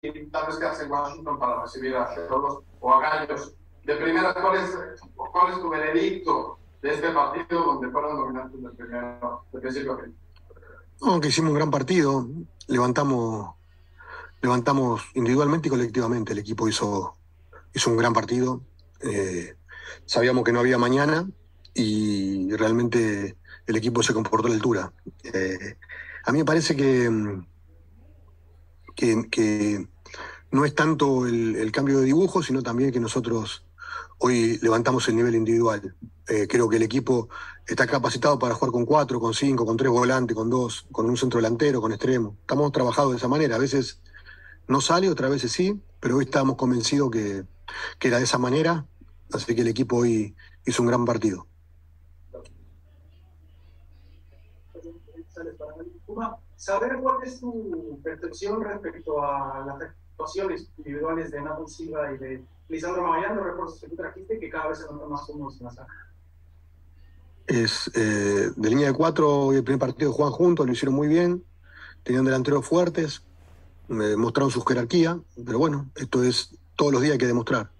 tal vez quedarse en Washington para recibir a Cholos o a Gallos. De primera, ¿cuál es, ¿cuál es tu veredicto de este partido donde fueron dominantes del primero, de principio a fin? No, que hicimos un gran partido, levantamos, levantamos individualmente y colectivamente. El equipo hizo, hizo un gran partido. Eh, sabíamos que no había mañana y realmente el equipo se comportó a la altura. Eh, a mí me parece que, que, que no es tanto el, cambio de dibujo, sino también que nosotros hoy levantamos el nivel individual. Eh, creo que el equipo está capacitado para jugar con cuatro, con cinco, con tres volantes, con dos, con un centro delantero, con extremo. Estamos trabajados de esa manera. A veces no sale, otras veces sí, pero hoy estamos convencidos que, que era de esa manera. Así que el equipo hoy hizo un gran partido. Saber cuál es tu percepción respecto a las actuaciones individuales de Nathan Silva y de Lisandro Magallanes, los refuerzos que trajiste, que cada vez se notan más cómodos en la saca. Es eh, de línea de cuatro, el primer partido juegan juntos, lo hicieron muy bien, tenían delanteros fuertes, mostraron su jerarquía, pero bueno, esto es todos los días hay que demostrar.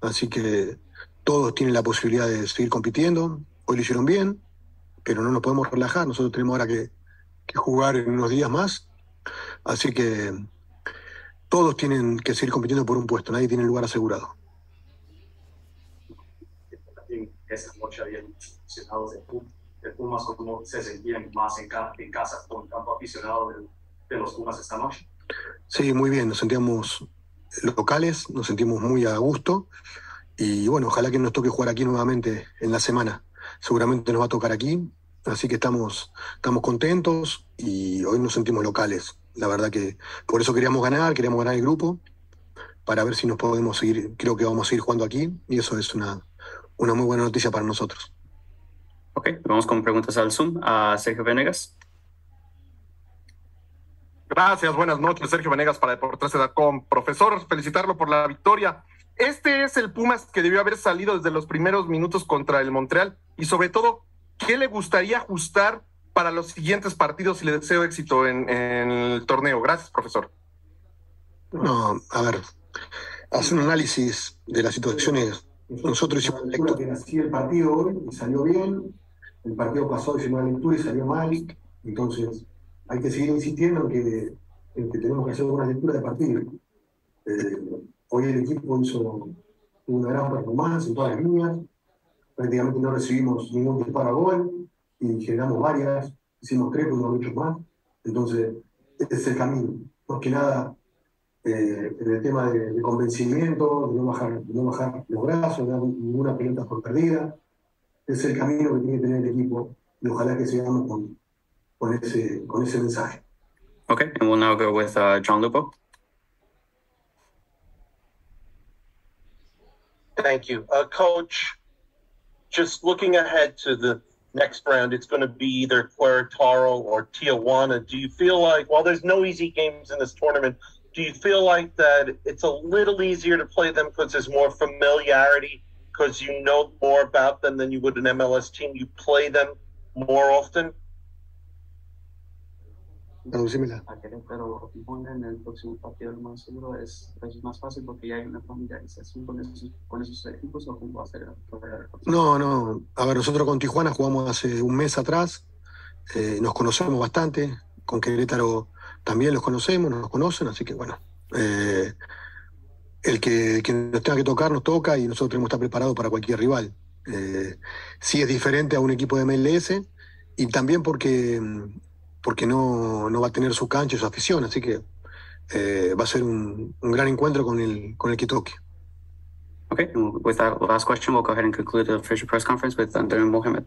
Así que todos tienen la posibilidad de seguir compitiendo, hoy lo hicieron bien, pero no nos podemos relajar, nosotros tenemos ahora que, que jugar en unos días más, así que todos tienen que seguir compitiendo por un puesto, nadie tiene lugar asegurado. Esa noche habían aficionados de Pumas, ¿cómo se sentían más en, ca en casa con tanto aficionado de, de, los Pumas esta noche? Sí, muy bien, nos sentíamos locales, nos sentimos muy a gusto y bueno, ojalá que nos toque jugar aquí nuevamente en la semana. Seguramente nos va a tocar aquí, así que estamos, estamos contentos y hoy nos sentimos locales. La verdad que por eso queríamos ganar, queríamos ganar el grupo, para ver si nos podemos seguir, creo que vamos a seguir jugando aquí y eso es una, una muy buena noticia para nosotros. Ok, vamos con preguntas al Zoom. A Sergio Venegas. Gracias, buenas noches, Sergio Venegas para Deportes.com. Profesor, felicitarlo por la victoria. Este es el Pumas que debió haber salido desde los primeros minutos contra el Montreal y sobre todo, ¿qué le gustaría ajustar para los siguientes partidos y le deseo éxito en, en el torneo? Gracias, profesor. No, a ver, hacer un análisis de las situaciones. Nosotros hicimos una lectura que así el partido hoy y salió bien, el partido pasó, hicimos una lectura y salió mal, entonces hay que seguir insistiendo en que, en que tenemos que hacer una lectura de partido. Eh, hoy el equipo hizo una gran performance en todas las líneas, prácticamente no recibimos ningún disparo a gol y generamos varias, hicimos tres, pero no muchos más, entonces este es el camino. Más que nada, eh, en el tema de, de, convencimiento, de no, bajar, de no bajar los brazos, de dar ninguna pelota por perdida. Es el camino que tiene que tener el equipo y ojalá que sigamos con, con, ese, con ese mensaje. Okay, and we'll now go with uh, John Lupo. Thank you. Uh, Coach, just looking ahead to the next round, it's going to be either Querétaro or Tijuana. Do you feel like, while there's no easy games in this tournament, do you feel like that it's a little easier to play them because there's more familiarity because you know more about them than you would an MLS team? You play them more often? Traducímela. Pero en el próximo partido lo más seguro es, es más fácil porque ya hay una familiarización con esos, con esos equipos o cómo va a ser. No, no. A ver, nosotros con Tijuana jugamos hace un mes atrás. Eh, nos conocemos bastante. Con Querétaro también los conocemos, nos conocen, así que bueno. Eh, el que, que, nos tenga que tocar nos toca y nosotros tenemos que estar preparados para cualquier rival. Eh, sí es diferente a un equipo de MLS y también porque porque no, no va a tener su cancha y su afición, así que eh, va a ser un, un, gran encuentro con el, con el que toque. Okay, with that last question, we'll go ahead and conclude the official press conference with André Mohamed.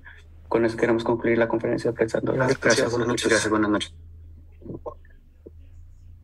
Con eso queremos concluir la conferencia de prensa. Gracias, Gracias buenas noches. Gracias, buenas noches.